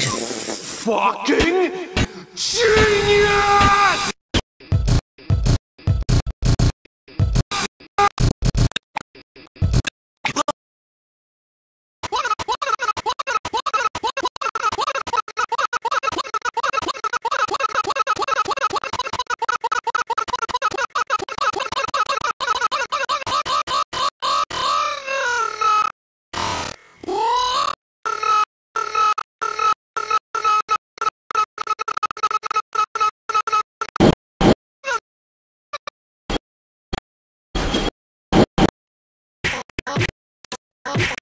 Fucking genius! Ready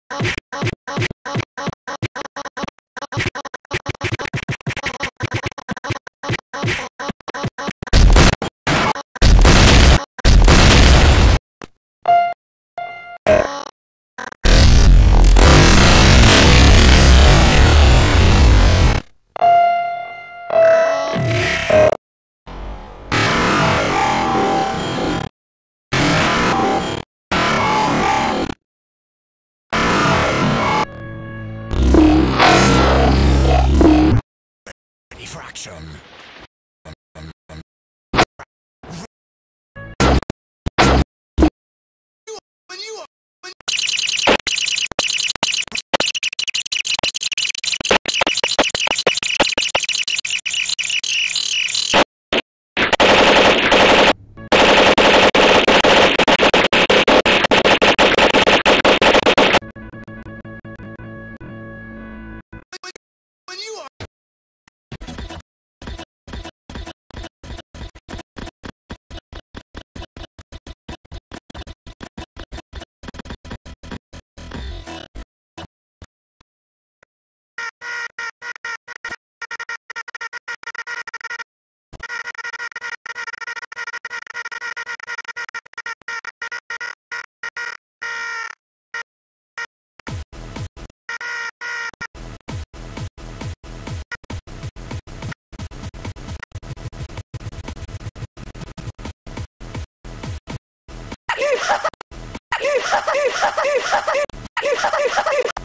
ササリーササリー!